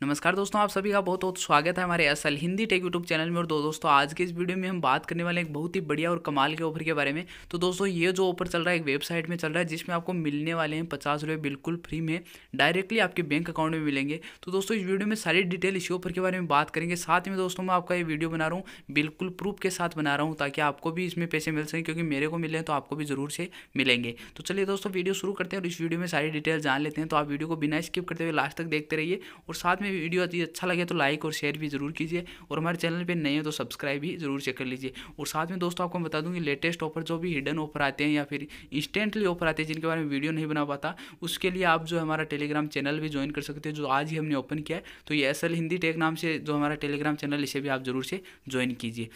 नमस्कार दोस्तों, आप सभी का बहुत बहुत स्वागत है हमारे असल हिंदी टेक यूट्यूब चैनल में। और दो दोस्तों, आज के इस वीडियो में हम बात करने वाले एक बहुत ही बढ़िया और कमाल के ऑफ़र के बारे में। तो दोस्तों, ये जो ऑफ़र चल रहा है, एक वेबसाइट में चल रहा है, जिसमें आपको मिलने वाले हैं पचास रुपये बिल्कुल फ्री में डायरेक्टली आपके बैंक अकाउंट में मिलेंगे। तो दोस्तों, इस वीडियो में सारी डिटेल इसी ऑफ़र के बारे में बात करेंगे। साथ में दोस्तों, मैं आपका ये वीडियो बना रहा हूँ, बिल्कुल प्रूफ के साथ बना रहा हूँ, ताकि आपको भी इसमें पैसे मिल सकें, क्योंकि मेरे को मिले तो आपको भी ज़रूर से मिलेंगे। तो चलिए दोस्तों, वीडियो शुरू करते हैं और इस वीडियो में सारी डिटेल जान लेते हैं। तो आप वीडियो को बिना स्किप करते हुए लास्ट तक देखते रहिए और साथ में वीडियो अच्छा अच्छा लगे तो लाइक और शेयर भी ज़रूर कीजिए। और हमारे चैनल पर नए हो तो सब्सक्राइब भी ज़रूर चेक कर लीजिए। और साथ में दोस्तों आपको बता दूँ कि लेटेस्ट ऑफ़र जो भी हिडन ऑफ़र आते हैं या फिर इंस्टेंटली ऑफ़र आते हैं, जिनके बारे में वीडियो नहीं बना पाता, उसके लिए आप जो हमारा टेलीग्राम चैनल भी ज्वाइन कर सकते हैं, जो आज ही हमने ओपन किया है। तो ये एस हिंदी टेक नाम से जो हमारा टेलीग्राम चैनल इसे भी आप ज़रूर से ज्वाइन कीजिए।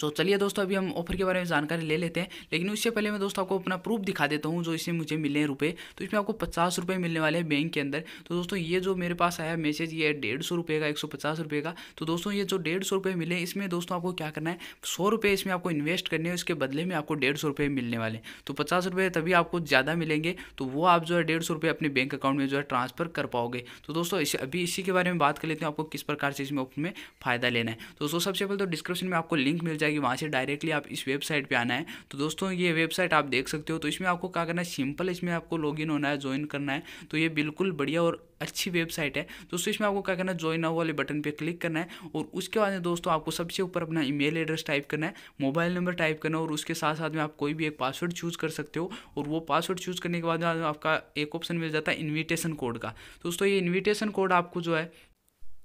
तो चलिए दोस्तों, अभी हम ऑफ़र के बारे में जानकारी ले लेते हैं। लेकिन उससे पहले मैं दोस्तों आपको अपना प्रूफ दिखा देता हूँ, जो इसमें मुझे मिले हैं रुपये तो इसमें आपको पचास रुपये मिलने वाले हैं बैंक के अंदर। तो दोस्तों, ये जो मेरे पास आया मैसेज ये डेढ़ सौ रुपये का, एक सौ पचास रुपये का। तो दोस्तों, ये जो डेढ़ सौ रुपये मिले इसमें दोस्तों आपको क्या करना है? सौ रुपये इसमें आपको इन्वेस्ट करने हैं, उसके बदले में आपको डेढ़ सौ रुपये मिलने वाले तो पचास रुपये तभी आपको ज़्यादा मिलेंगे तो वो आप जो है डेढ़ सौ रुपये अपने बैंक अकाउंट में जो है ट्रांसफ़र कर पाओगे। तो दोस्तों, इस, अभी इसी के बारे में बात कर लेते हैं, आपको किस प्रकार से इसमें में फ़ायदा लेना है। तो दोस्तों, सबसे पहले तो डिस्क्रिप्शन में आपको लिंक मिल जाएगी, वहाँ से डायरेक्टली आप इस वेबसाइट पे आना है। तो दोस्तों, ये वेबसाइट आप देख सकते हो। तो इसमें आपको क्या करना है सिंपल इसमें आपको लॉगिन होना है ज्वाइन करना है। तो ये बिल्कुल बढ़िया और अच्छी वेबसाइट है। दोस्तों, इसमें आपको क्या करना है ज्वाइन वाले बटन पे क्लिक करना है और उसके बाद में दोस्तों, आपको सबसे ऊपर अपना ईमेल एड्रेस टाइप करना है मोबाइल नंबर टाइप करना है और उसके साथ साथ में आप कोई भी एक पासवर्ड चूज़ कर सकते हो। और वो पासवर्ड चूज़ करने के बाद आपका एक ऑप्शन मिल जाता है इन्विटेशन कोड का। दोस्तों, ये इन्विटेशन कोड आपको जो है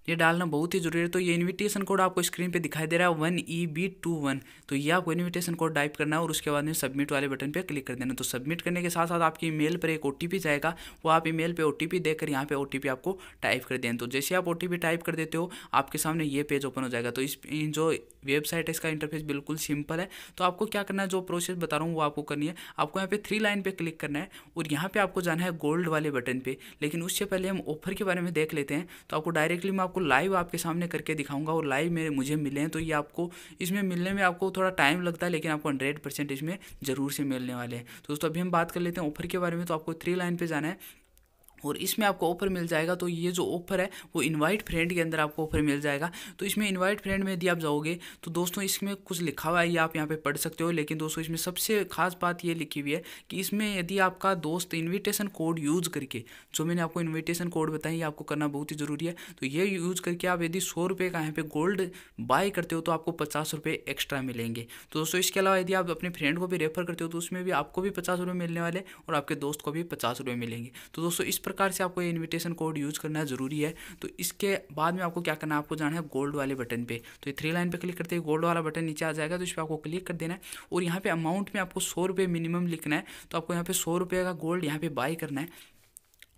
ये डालना बहुत ही ज़रूरी है। तो ये इनविटेशन कोड आपको स्क्रीन पे दिखाई दे रहा है one E B two one तो ये आपको इनविटेशन कोड टाइप करना है और उसके बाद में सबमिट वाले बटन पे क्लिक कर देना। तो सबमिट करने के साथ साथ आपकी ईमेल पर एक ओटीपी जाएगा। वो आप ईमेल पे ओ देकर यहाँ पे ओटीपी आपको टाइप कर दें तो जैसे आप ओटीपी टाइप कर देते हो, आपके सामने ये पेज ओपन हो जाएगा। तो इस जो वेबसाइट है, इसका इंटरफेस बिल्कुल सिंपल है। तो आपको क्या करना है, जो प्रोसेस बता रहा हूँ, वो आपको करनी है। आपको यहाँ पे थ्री लाइन पे क्लिक करना है और यहाँ पे आपको जाना है गोल्ड वाले बटन पे। लेकिन उससे पहले हम ऑफ़र के बारे में देख लेते हैं। तो आपको डायरेक्टली मैं आपको लाइव आपके सामने करके दिखाऊँगा और लाइव मेरे, मुझे मिले हैं तो ये आपको, इसमें मिलने में आपको थोड़ा टाइम लगता है, लेकिन आपको हंड्रेड परसेंट इसमें ज़रूर से मिलने वाले हैं। तो दोस्तों, अभी हम बात कर लेते हैं ऑफ़र के बारे में तो आपको थ्री लाइन पर जाना है। और इसमें आपको ऑफ़र मिल जाएगा। तो ये जो ऑफ़र है, वो इनवाइट फ्रेंड के अंदर आपको ऑफ़र मिल जाएगा। तो इसमें इनवाइट फ्रेंड में यदि आप जाओगे तो दोस्तों इसमें कुछ लिखा हुआ है, ये आप यहाँ पे पढ़ सकते हो। लेकिन दोस्तों इसमें सबसे खास बात ये लिखी हुई है कि इसमें यदि आपका दोस्त इन्विटेशन कोड यूज़ करके, जो मैंने आपको इन्विटेशन कोड बताया ये आपको करना बहुत ही ज़रूरी है। तो ये यूज़ करके आप यदि सौ रुपये का यहाँ पे गोल्ड बाय करते हो तो आपको पचास रुपये एक्स्ट्रा मिलेंगे। तो दोस्तों इसके अलावा यदि आप अपने फ्रेंड को भी रेफर करते हो तो उसमें भी आपको भी पचास रुपये मिलने वाले और आपके दोस्त को भी पचास रुपये मिलेंगे। तो दोस्तों इस प्रकार से आपको इन्विट इन्विटेशन कोड यूज़ करना ज़रूरी है। तो इसके बाद में आपको क्या करना है? आपको जाना है गोल्ड वाले बटन पे। तो ये थ्री लाइन पे क्लिक करते हैं गोल्ड वाला बटन नीचे आ जाएगा तो इस पर आपको क्लिक कर देना है। और यहाँ पे अमाउंट में आपको सौ रुपये मिनिमम लिखना है। तो आपको यहाँ पे सौ रुपये का गोल्ड यहाँ पे बाई करना है।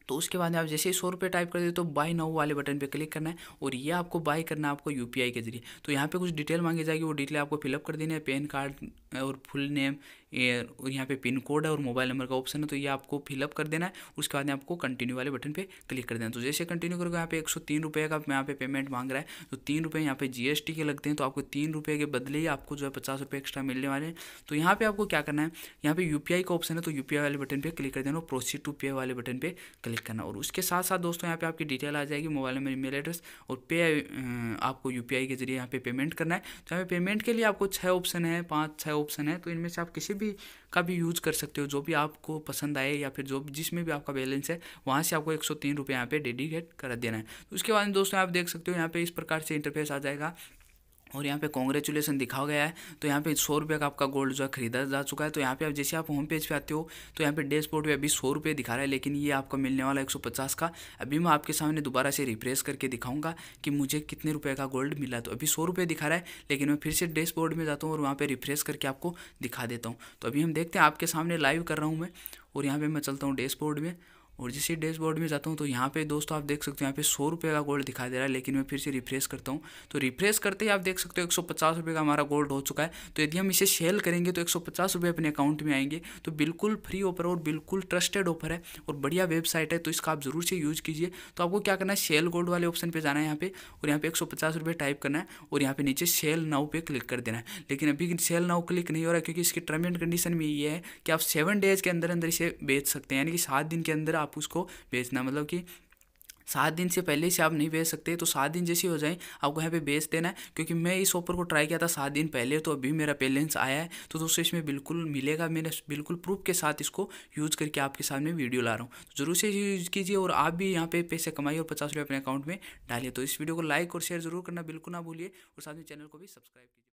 तो उसके बाद में आप जैसे ही सौ रुपये टाइप कर दे तो बाय नाउ वाले बटन पे क्लिक करना है। और ये आपको बाई करना है आपको यूपीआई के ज़रिए। तो यहाँ पे कुछ डिटेल मांगी जाएगी, वो डिटेल आपको फिलअप कर देनी है। पैन कार्ड और फुल नेम और यहाँ पे पिन कोड है और मोबाइल नंबर का ऑप्शन है तो ये आपको फिलअप कर देना है। उसके बाद में आपको कंटिन्यू वाले बटन पे क्लिक कर देना तो जैसे कंटिन्यू करोगे, यहाँ पे एक सौ तीन रुपये का यहाँ पे पेमेंट मांग रहा है। तो तीन रुपये यहाँ पे जीएसटी के लगते हैं तो आपको तीन रुपये के बदले ही आपको जो है पचास रुपये एक्स्ट्रा मिलने वाले हैं। तो यहाँ पे आपको क्या करना है, यहाँ पे यूपीआई का ऑप्शन है तो यूपीआई वाले बटन पर क्लिक कर देना और प्रोसीड टू पे वाले बटन पर क्लिक करना। और उसके साथ साथ दोस्तों, यहाँ पे आपकी डिटेल आ जाएगी मोबाइल नंबर ईमेल एड्रेस और पे आपको यूपीआई के ज़रिए यहाँ पे पेमेंट करना है। तो यहाँ पे पेमेंट के लिए आपको छः ऑप्शन है, पाँच छः ऑप्शन है तो इनमें से आप किसी भी का भी यूज़ कर सकते हो, जो भी आपको पसंद आए या फिर जो जिसमें भी आपका बैलेंस है, वहाँ से आपको एक सौ तीन रुपये यहाँ पर डेडिकेट कर देना है। तो उसके बाद दोस्तों, आप देख सकते हो यहाँ पर इस प्रकार से इंटरफेस आ जाएगा। और यहाँ पे कॉन्ग्रेचुलेसन दिखा गया है। तो यहाँ पे सौ रुपये का आपका गोल्ड जो है खरीदा जा चुका है। तो यहाँ पे आप जैसे आप होम पेज पे आते हो तो यहाँ पे डैशबोर्ड पे अभी सौ रुपये दिखा रहा है, लेकिन ये आपको मिलने वाला एक सौ पचास का। अभी मैं आपके सामने दोबारा से रिफ्रेश करके दिखाऊँगा कि मुझे कितने रुपये का गोल्ड मिला। तो अभी सौ रुपये दिखा रहा है, लेकिन मैं फिर से डैशबोर्ड में जाता हूँ और वहाँ पर रिफ्रेश करके आपको दिखा देता हूँ। तो अभी हम देखते हैं, आपके सामने लाइव कर रहा हूँ मैं और यहाँ पर मैं चलता हूँ डैशबोर्ड में। और जिस डैशबोर्ड में जाता हूँ तो यहाँ पे दोस्तों आप देख सकते हो, यहाँ पे सौ रुपये का गोल्ड दिखाई दे रहा है, लेकिन मैं फिर से रिफ्रेश करता हूँ। तो रिफ्रेश करते ही आप देख सकते हो, एक सौ पचास रुपये का हमारा गोल्ड हो चुका है। तो यदि हम इसे सेल करेंगे तो एक सौ पचास रुपये अपने अकाउंट में आएँगे। तो बिल्कुल फ्री ऑफ़र और बिल्कुल ट्रस्टेड ऑफ़र है और बढ़िया वेबसाइट है तो इसका आप ज़रूर से यूज़ कीजिए। तो आपको क्या करना है सेल गोल्ड वाले ऑप्शन पर जाना है यहाँ पे और यहाँ पे एक सौ पचास रुपये टाइप करना है और यहाँ पे नीचे सेल नाउ पे क्लिक कर देना है। लेकिन अभी सेल नाउ क्लिक नहीं हो रहा क्योंकि इसकी टर्म एंड कंडीशन में ये है कि आप सेवन डेज़ के अंदर अंदर इसे बेच सकते हैं, यानी कि सात दिन के अंदर आप उसको बेचना। मतलब कि सात दिन से पहले से आप नहीं भेज सकते तो सात दिन जैसे हो जाए, आपको यहाँ पे भेज देना है। क्योंकि मैं इस ऑफ़र को ट्राई किया था सात दिन पहले तो अभी मेरा बैलेंस आया है। तो दोस्तों, इसमें बिल्कुल मिलेगा मैंने बिल्कुल प्रूफ के साथ इसको यूज़ करके आपके सामने वीडियो ला रहा हूँ। तो ज़रूर से यूज़ कीजिए और आप भी यहाँ पे पैसे कमाइए और पचास रुपये अपने अकाउंट में डालिए। तो इस वीडियो को लाइक और शेयर ज़रूर करना, बिल्कुल ना भूलिए। और साथ में चैनल को भी सब्सक्राइब कीजिए।